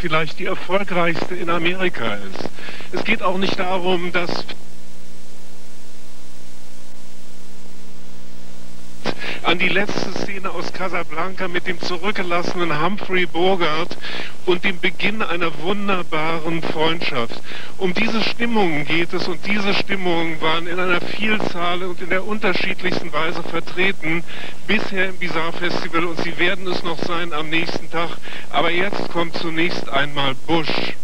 vielleicht die erfolgreichste in Amerika ist. Es geht auch nicht darum, dass an die letzte Szene aus Casablanca mit dem zurückgelassenen Humphrey Bogart und dem Beginn einer wunderbaren Freundschaft. Um diese Stimmungen geht es und diese Stimmungen waren in einer Vielzahl und in der unterschiedlichsten Weise vertreten bisher im Bizarre Festival und sie werden es noch sein am nächsten Tag. Aber jetzt kommt zunächst einmal Bush.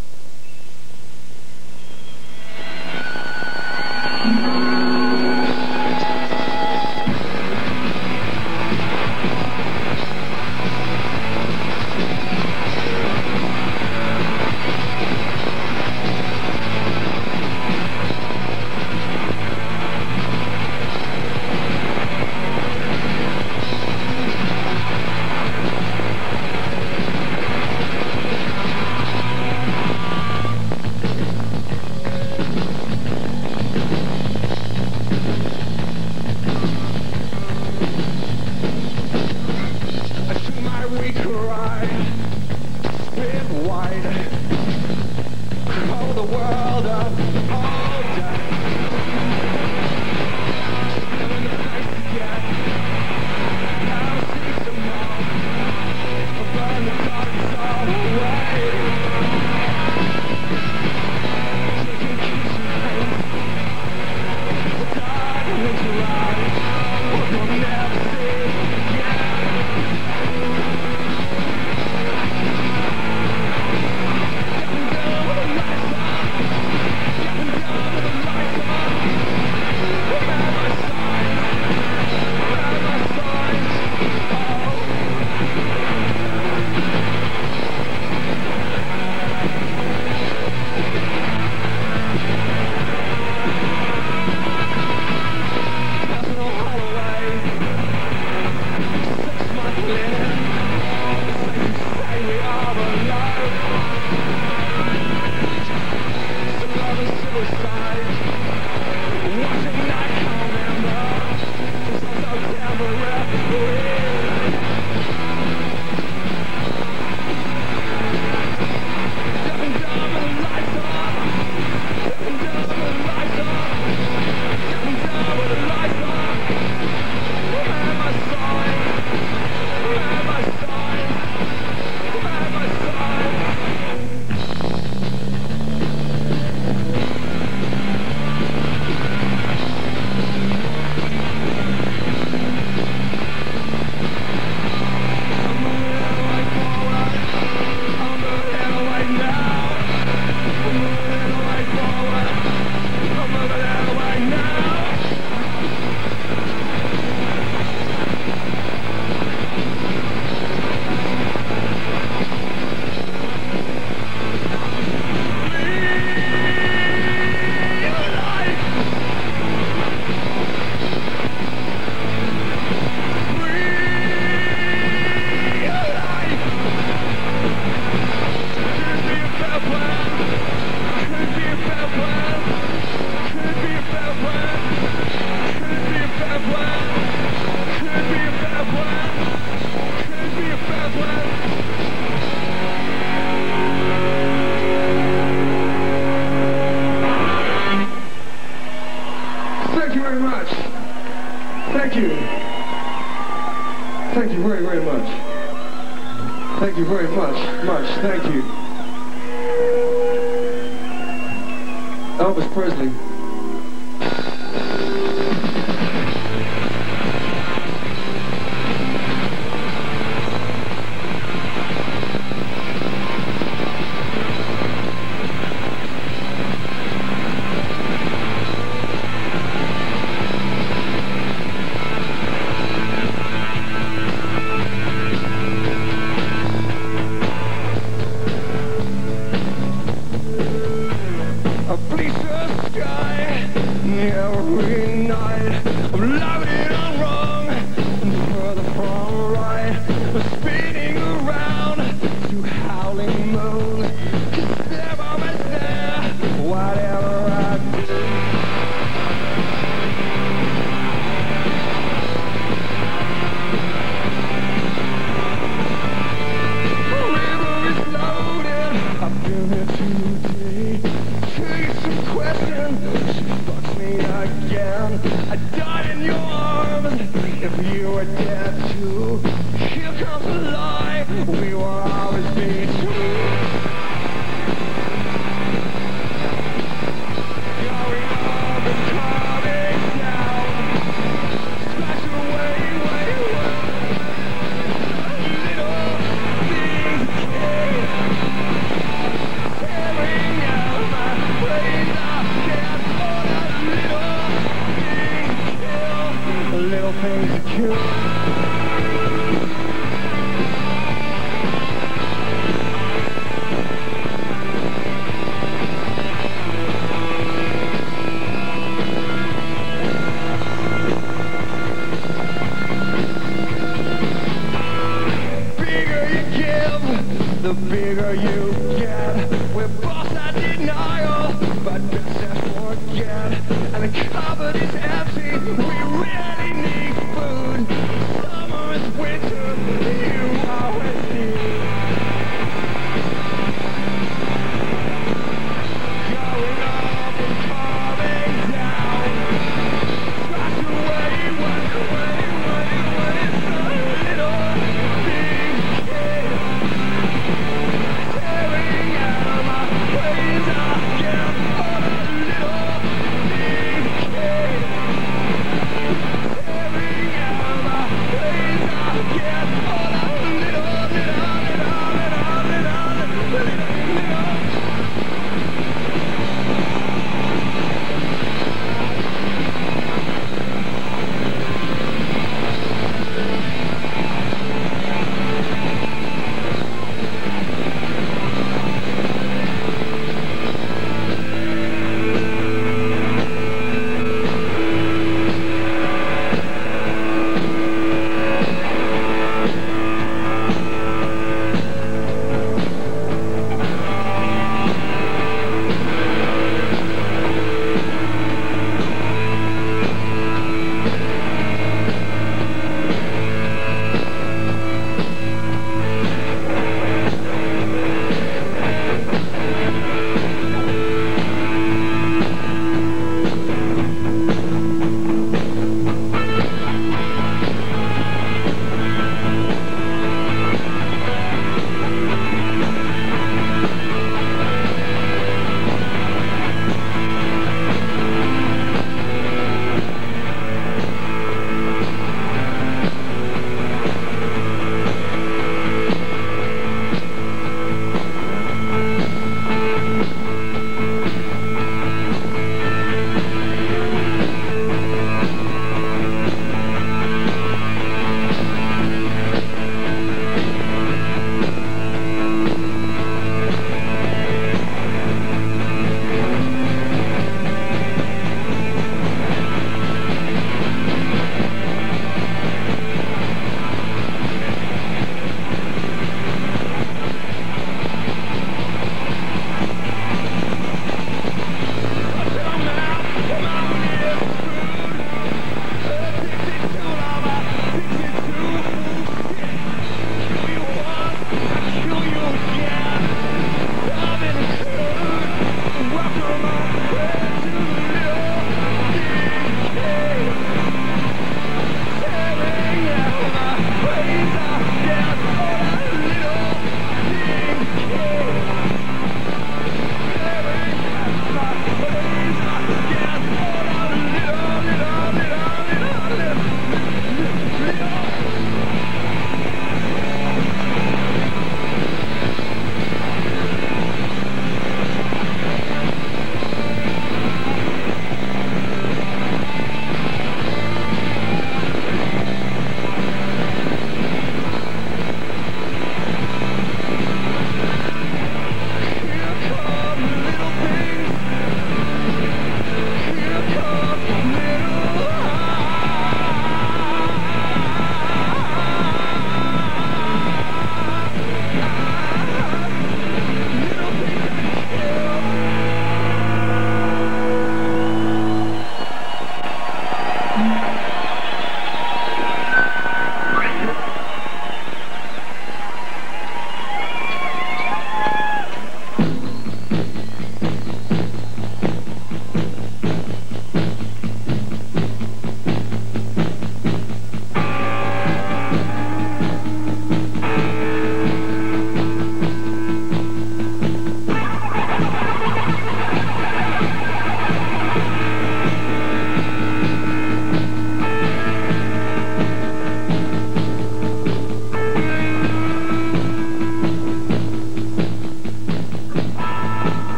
much, much. Thank you. Elvis Presley.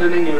abandoning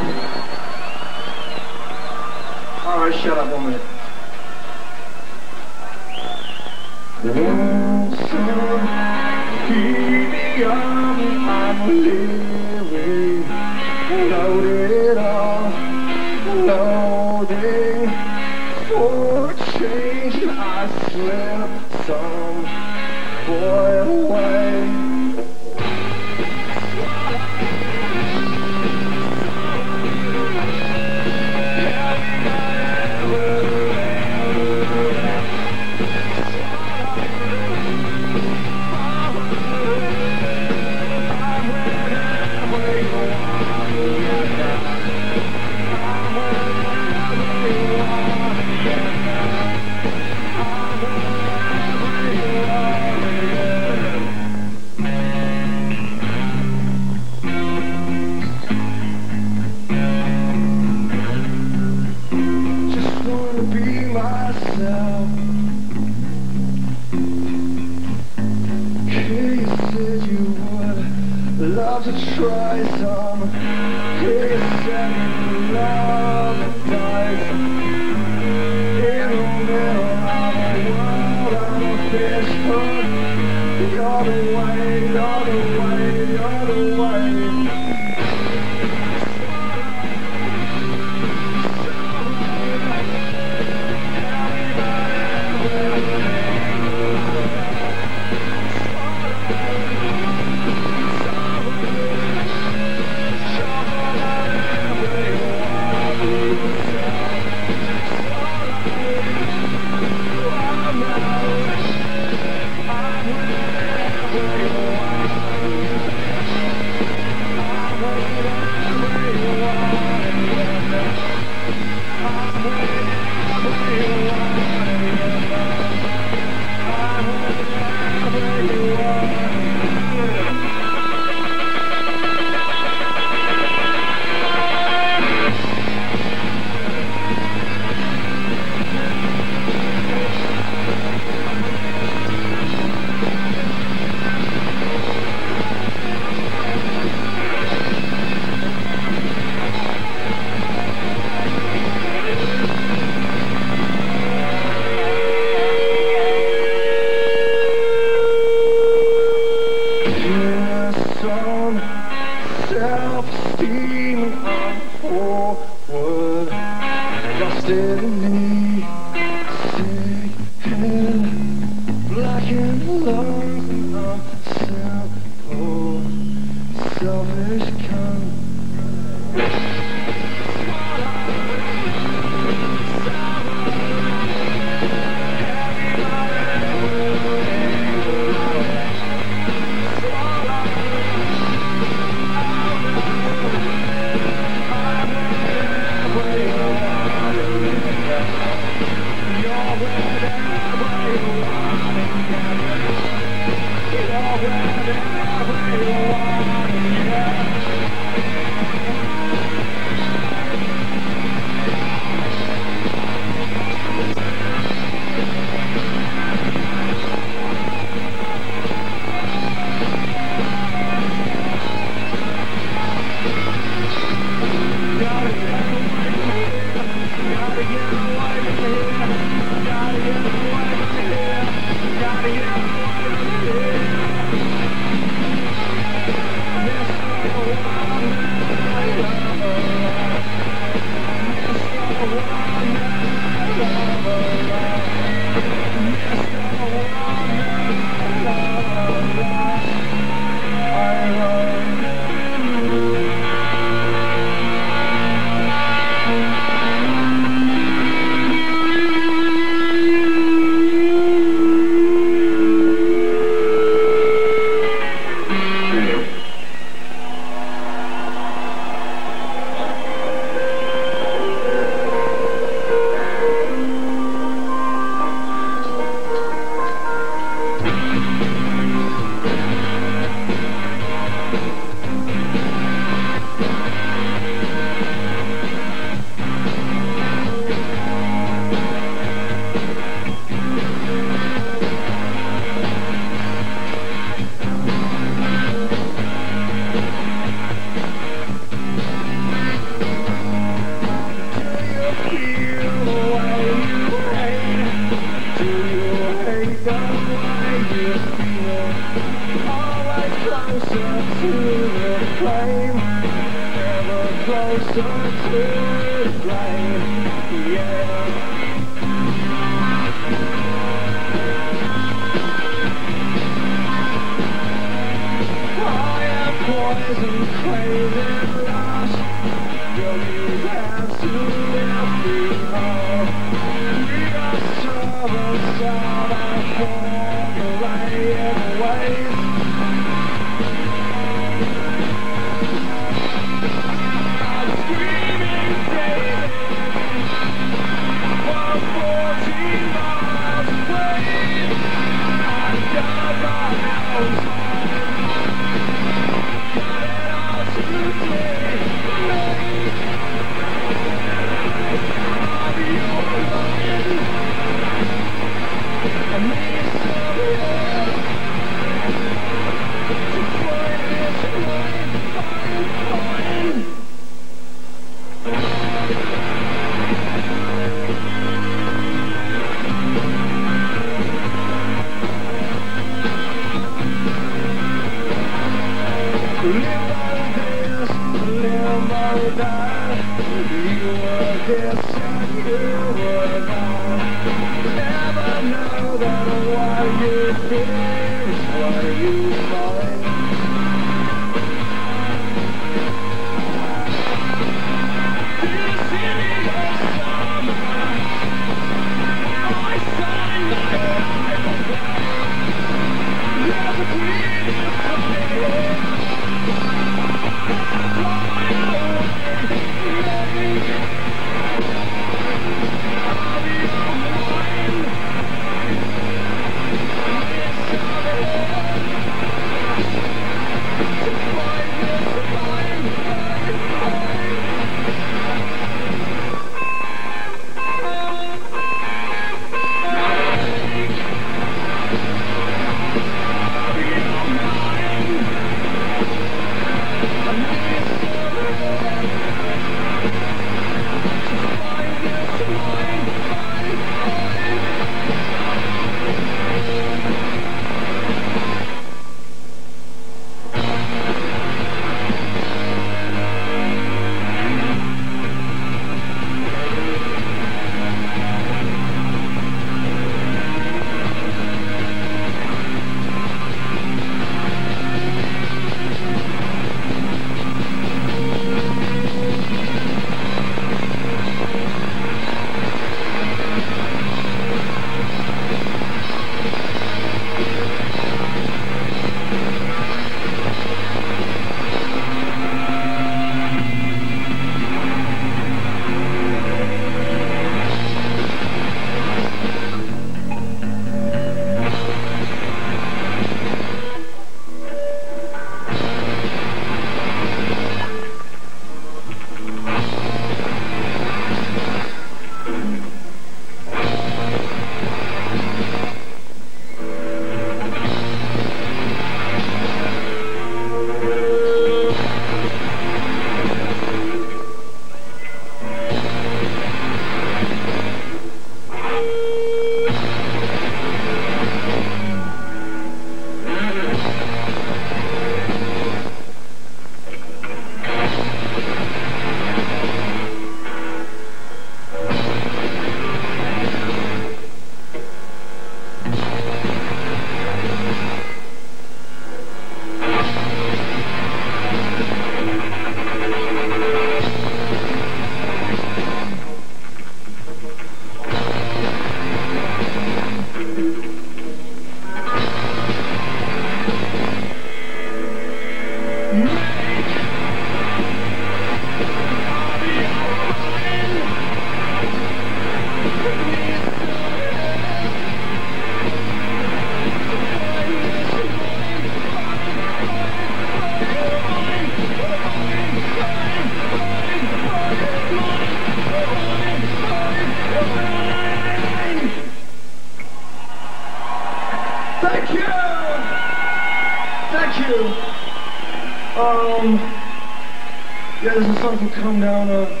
you come down on?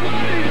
Please.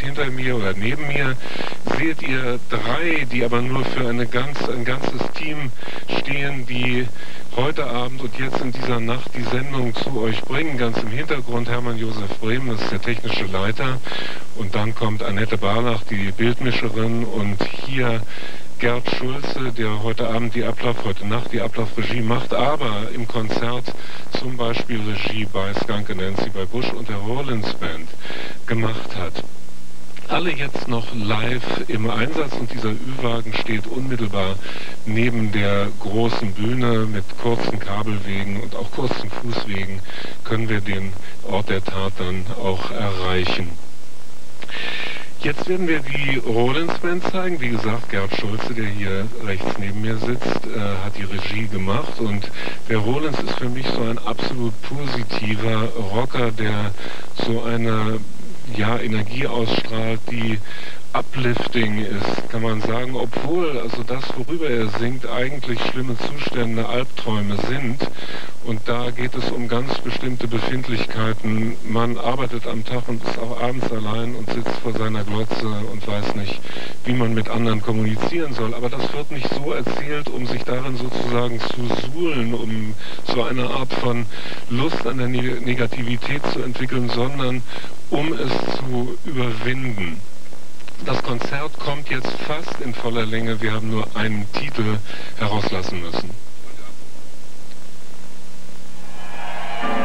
Und hinter mir oder neben mir seht ihr drei, die aber nur für eine ganz, ein ganzes Team stehen, die heute Abend und jetzt in dieser Nacht die Sendung zu euch bringen. Ganz im Hintergrund Hermann Josef Brehm, das ist der technische Leiter und dann kommt Annette Barlach, die Bildmischerin und hier Gerd Schulze, der heute Abend die Ablauf, heute Nacht die Ablaufregie macht, aber im Konzert zum Beispiel Regie bei Skunk Nancy, bei Bush und der Rollins Band gemacht hat. Alle jetzt noch live im Einsatz und dieser Ü-Wagen steht unmittelbar neben der großen Bühne mit kurzen Kabelwegen und auch kurzen Fußwegen können wir den Ort der Tat dann auch erreichen. Jetzt werden wir die Rollins Band zeigen. Wie gesagt, Gerd Schulze, der hier rechts neben mir sitzt, äh, hat die Regie gemacht und der Rollins ist für mich so ein absolut positiver Rocker, der so eine ja, Energie ausstrahlt, die uplifting ist, kann man sagen, obwohl also das, worüber er singt, eigentlich schlimme Zustände, Albträume sind. Und da geht es um ganz bestimmte Befindlichkeiten. Man arbeitet am Tag und ist auch abends allein und sitzt vor seiner Glotze und weiß nicht, wie man mit anderen kommunizieren soll. Aber das wird nicht so erzählt, um sich darin sozusagen zu suhlen, um so eine Art von Lust an der Negativität zu entwickeln, sondern um es zu überwinden. Das Konzert kommt jetzt fast in voller Länge. Wir haben nur einen Titel herauslassen müssen.